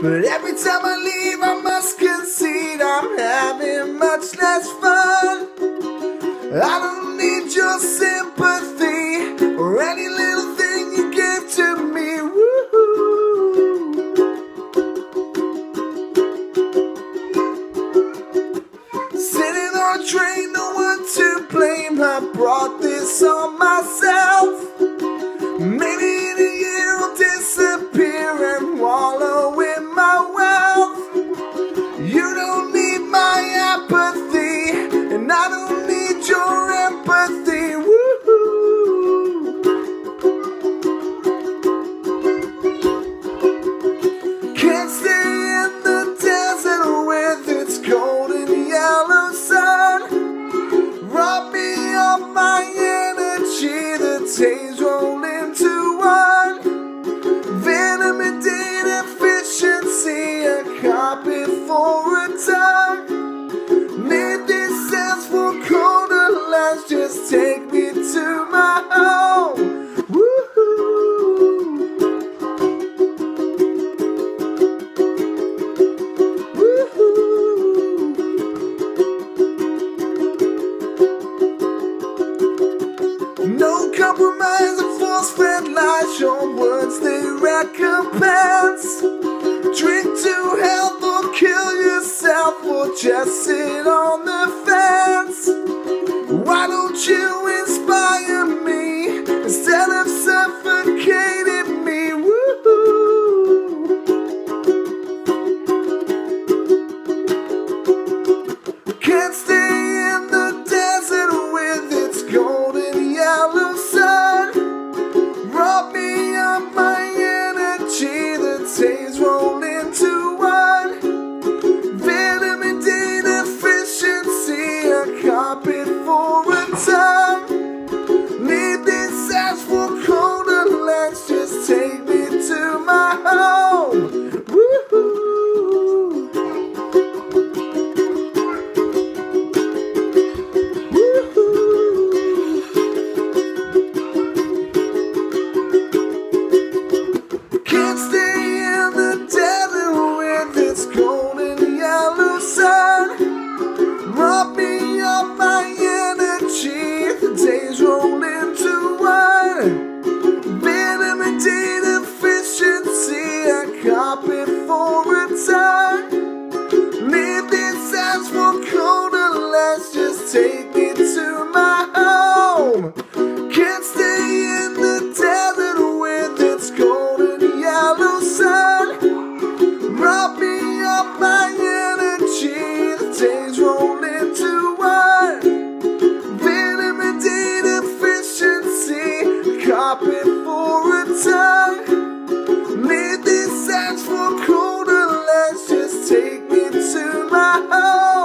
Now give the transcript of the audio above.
But every time I leave, I must concede I'm having much less fun. I don't need your sympathy or any little thing you give to me. Woo-hoo. Sitting on a train, no one to blame. I brought this on myself. mountains rolling. compelled take me to my home. Woohoo! Can't stay in the desert with its golden yellow sun. Me hands were cold and let's just take me to my home.